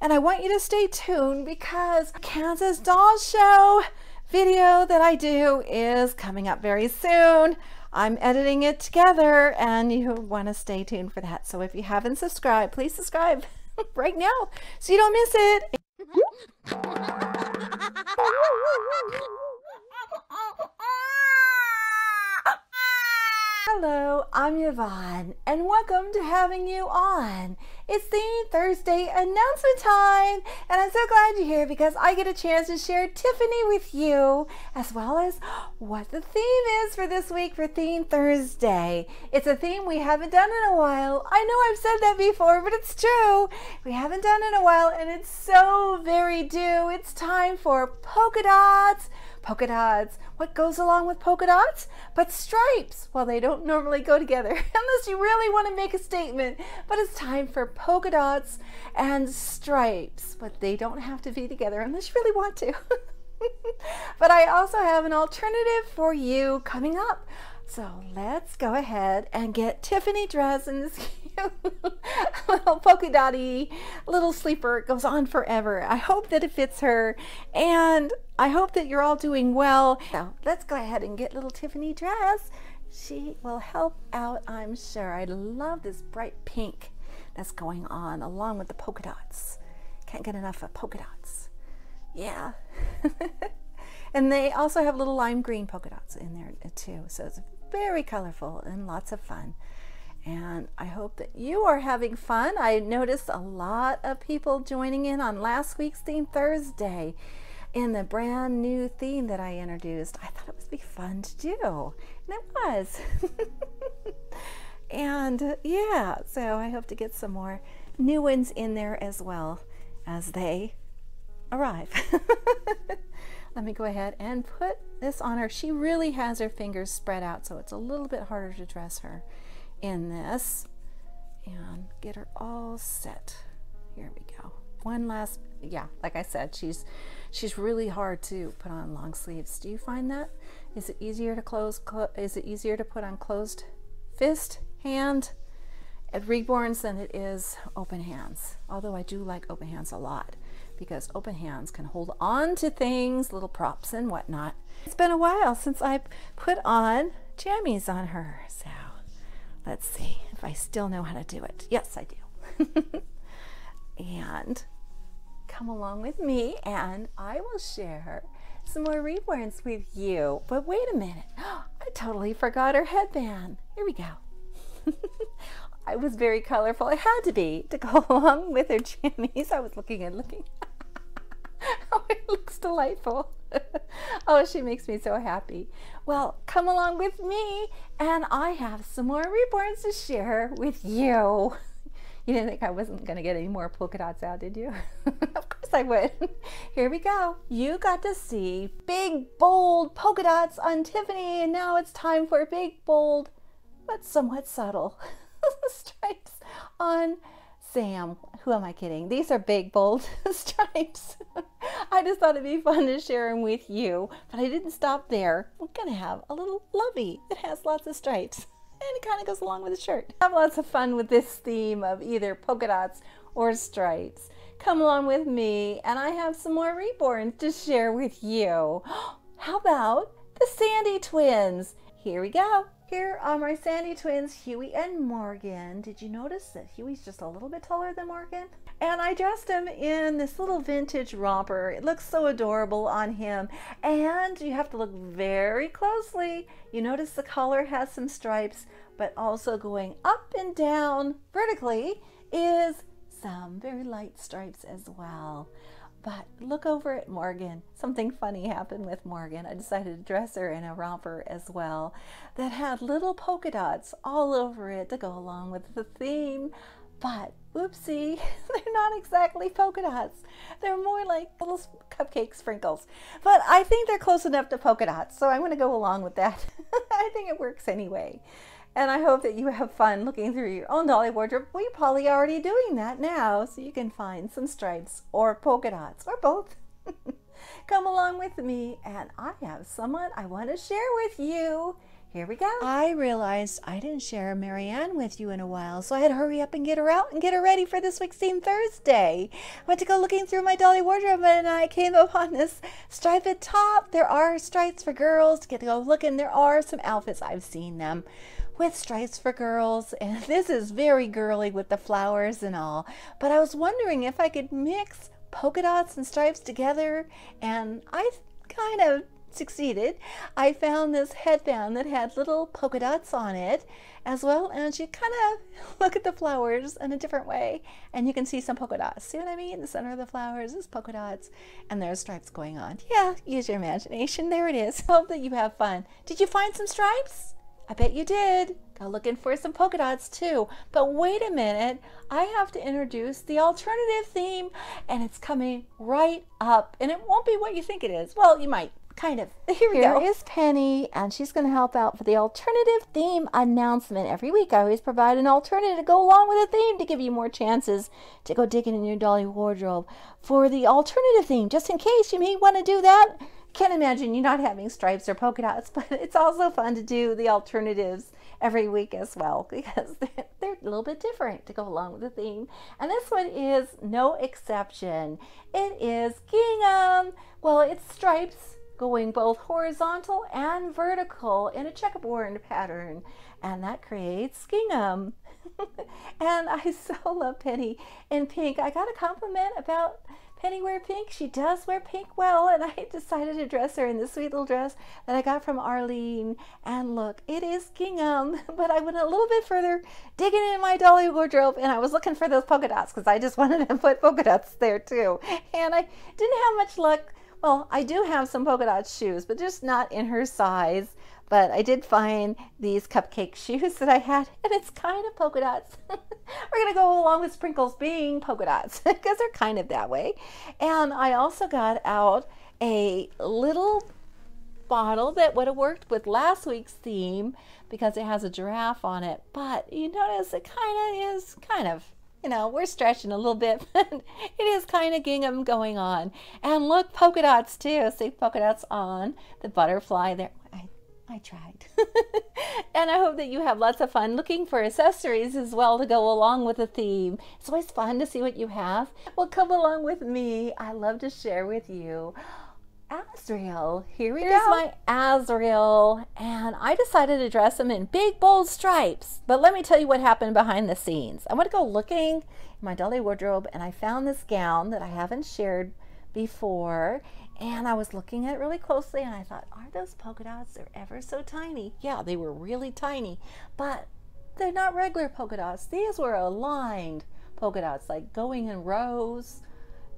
And I want you to stay tuned because Kansas Doll Show video that I do is coming up very soon. I'm editing it together and you want to stay tuned for that. So if you haven't subscribed, please subscribe right now so you don't miss it. Hello, I'm Yvonne, and welcome to having you on. It's the Thursday announcement time, and I'm so glad you're here because I get a chance to share Tiffany with you, as well as what the theme is for this week for Theme Thursday. It's a theme we haven't done in a while. I know I've said that before, but it's true. We haven't done it in a while, and it's so very due. It's time for polka dots polka dots. What goes along with polka dots? But stripes. Well, they don't normally go together unless you really want to make a statement. But it's time for polka dots and stripes. But they don't have to be together unless you really want to. but I also have an alternative for you coming up. So let's go ahead and get Tiffany dressed little polka dotty little sleeper. It goes on forever. I hope that it fits her and I hope that you're all doing well. So let's go ahead and get little Tiffany dressed. She will help out, I'm sure. I love this bright pink that's going on along with the polka dots. Can't get enough of polka dots. Yeah. and they also have little lime green polka dots in there too. So it's very colorful and lots of fun. And I hope that you are having fun. I noticed a lot of people joining in on last week's theme Thursday in the brand new theme that I introduced. I thought it would be fun to do, and it was. and yeah, so I hope to get some more new ones in there as well as they arrive. Let me go ahead and put this on her. She really has her fingers spread out, so it's a little bit harder to dress her in this and get her all set. Here we go. One last, yeah, like I said, she's she's really hard to put on long sleeves. Do you find that? Is it easier to close? Clo is it easier to put on closed fist, hand at reborns than it is open hands? Although I do like open hands a lot because open hands can hold on to things, little props and whatnot. It's been a while since I put on jammies on her, so Let's see if I still know how to do it. Yes, I do. and come along with me and I will share some more reborns with you. But wait a minute. I totally forgot her headband. Here we go. I was very colorful. It had to be to go along with her jammies. I was looking and looking. oh, it looks delightful. oh, she makes me so happy. Well, come along with me, and I have some more reborns to share with you. You didn't think I wasn't going to get any more polka dots out, did you? of course I would. Here we go. You got to see big, bold polka dots on Tiffany, and now it's time for big, bold, but somewhat subtle stripes on Sam. Who am I kidding? These are big, bold stripes. I just thought it'd be fun to share them with you, but I didn't stop there. We're going to have a little lovey that has lots of stripes, and it kind of goes along with the shirt. Have lots of fun with this theme of either polka dots or stripes. Come along with me, and I have some more reborns to share with you. How about the Sandy twins? Here we go. Here are my Sandy twins, Huey and Morgan. Did you notice that Huey's just a little bit taller than Morgan? And I dressed him in this little vintage romper. It looks so adorable on him. And you have to look very closely. You notice the collar has some stripes, but also going up and down vertically is some very light stripes as well. But look over at Morgan. Something funny happened with Morgan. I decided to dress her in a romper as well that had little polka dots all over it to go along with the theme. But whoopsie, they're not exactly polka dots. They're more like little cupcake sprinkles. But I think they're close enough to polka dots, so I'm going to go along with that. I think it works anyway. And I hope that you have fun looking through your own dolly wardrobe. We're probably already doing that now, so you can find some stripes or polka dots or both. Come along with me, and I have someone I want to share with you. Here we go. I realized I didn't share Marianne with you in a while, so I had to hurry up and get her out and get her ready for this week's theme Thursday. I went to go looking through my dolly wardrobe and I came upon this striped top. There are stripes for girls. To get to go looking. There are some outfits. I've seen them with stripes for girls, and this is very girly with the flowers and all. But I was wondering if I could mix polka dots and stripes together, and I kind of succeeded. I found this headband that had little polka dots on it as well, and you kind of look at the flowers in a different way, and you can see some polka dots. See what I mean? The center of the flowers is polka dots, and there's stripes going on. Yeah, use your imagination. There it is. Hope that you have fun. Did you find some stripes? I bet you did. Go looking for some polka dots too. But wait a minute, I have to introduce the alternative theme, and it's coming right up. And it won't be what you think it is. Well, you might kind of. Here we Here go. is Penny, and she's going to help out for the alternative theme announcement. Every week, I always provide an alternative to go along with a theme to give you more chances to go digging in your dolly wardrobe for the alternative theme, just in case you may want to do that. Can't imagine you not having stripes or polka dots, but it's also fun to do the alternatives every week as well because they're, a little bit different to go along with the theme. And this one is no exception. It is gingham. Well, it's stripes going both horizontal and vertical in a checkerboard pattern, and that creates gingham. and I so love Penny in pink. I got a compliment about Penny wear pink. She does wear pink well, and I decided to dress her in this sweet little dress that I got from Arlene. And look, it is gingham, but I went a little bit further, digging in my dolly wardrobe, and I was looking for those polka dots because I just wanted to put polka dots there too. And I didn't have much luck well, I do have some polka dot shoes, but just not in her size. But I did find these cupcake shoes that I had, and it's kind of polka dots. Going to go along with sprinkles being polka dots because they're kind of that way. And I also got out a little bottle that would have worked with last week's theme because it has a giraffe on it. But you notice it kind of is kind of you know, we're stretching a little bit, but it is kind of gingham going on. And look, polka dots too. See polka dots on the butterfly there. I, tried. and I hope that you have lots of fun looking for accessories as well to go along with the theme. It's always fun to see what you have. Well, come along with me. I love to share with you. Azrael. Here we Here's go. my Azrael. And I decided to dress him in big, bold stripes. But let me tell you what happened behind the scenes. I went to go looking in my dolly wardrobe and I found this gown that I haven't shared before. And I was looking at it really closely and I thought, are those polka dots? They're ever so tiny. Yeah, they were really tiny. But they're not regular polka dots. These were aligned polka dots, like going in rows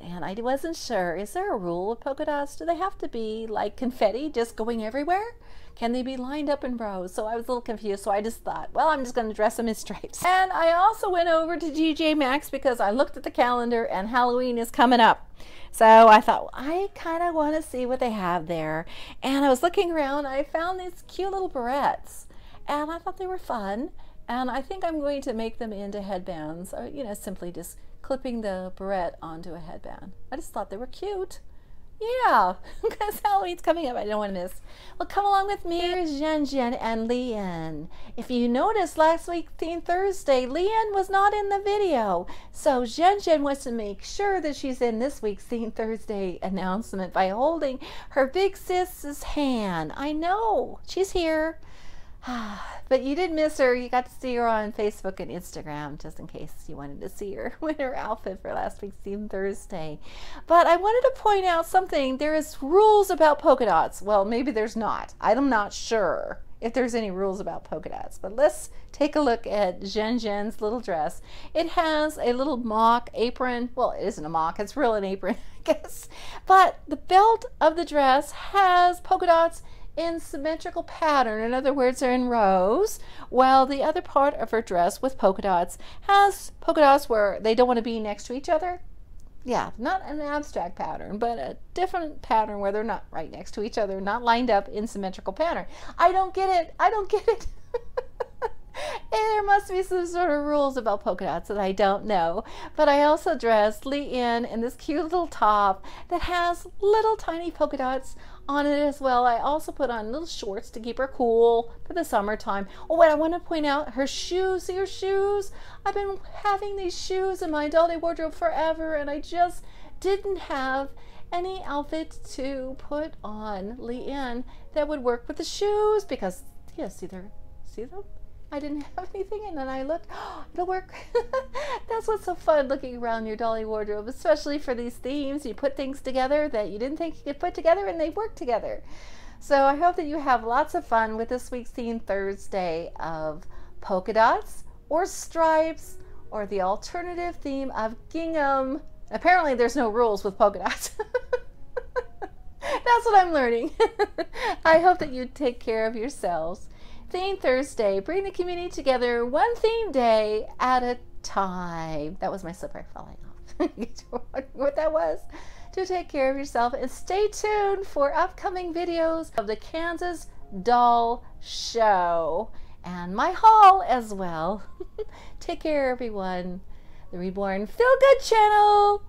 and I wasn't sure. Is there a rule with polka dots? Do they have to be like confetti, just going everywhere? Can they be lined up in rows? So I was a little confused. So I just thought, well, I'm just going to dress them in stripes. And I also went over to TJ Maxx because I looked at the calendar and Halloween is coming up. So I thought, well, I kind of want to see what they have there. And I was looking around. I found these cute little barrettes, and I thought they were fun. And I think I'm going to make them into headbands, or you know, simply just clipping the barrette onto a headband. I just thought they were cute. Yeah, because Halloween's coming up. I don't want to miss. Well, come along with me. Here's Zhen Zhen and Lian. If you noticed last week, Theme Thursday, Lian was not in the video. So Zhen Zhen wants to make sure that she's in this week's Theme Thursday announcement by holding her big sis's hand. I know, she's here. but you did miss her. You got to see her on Facebook and Instagram, just in case you wanted to see her with her outfit for last week's Theme Thursday. But I wanted to point out something. There is rules about polka dots. Well, maybe there's not. I'm not sure if there's any rules about polka dots. But let's take a look at Zhen Zhen's little dress. It has a little mock apron. Well, it isn't a mock. It's real an apron, I guess. But the belt of the dress has polka dots in symmetrical pattern, in other words, they're in rows, while the other part of her dress with polka dots has polka dots where they don't want to be next to each other. Yeah, not an abstract pattern, but a different pattern where they're not right next to each other, not lined up in symmetrical pattern. I don't get it. I don't get it. there must be some sort of rules about polka dots that I don't know. But I also dressed Lian in this cute little top that has little tiny polka dots on it as well. I also put on little shorts to keep her cool for the summertime. Oh, what I want to point out, her shoes, see her shoes? I've been having these shoes in my dolly wardrobe forever and I just didn't have any outfit to put on Lian that would work with the shoes because, yeah, see, see them? I didn't have anything and then I looked, oh, it'll work. That's what's so fun looking around your dolly wardrobe, especially for these themes. You put things together that you didn't think you could put together and they work together. So I hope that you have lots of fun with this week's theme Thursday of polka dots or stripes or the alternative theme of gingham. Apparently there's no rules with polka dots. That's what I'm learning. I hope that you take care of yourselves Theme Thursday. Bring the community together one theme day at a time. That was my slipper falling off. what that was? To take care of yourself and stay tuned for upcoming videos of the Kansas Doll Show and my haul as well. take care, everyone. The Reborn Feel Good channel.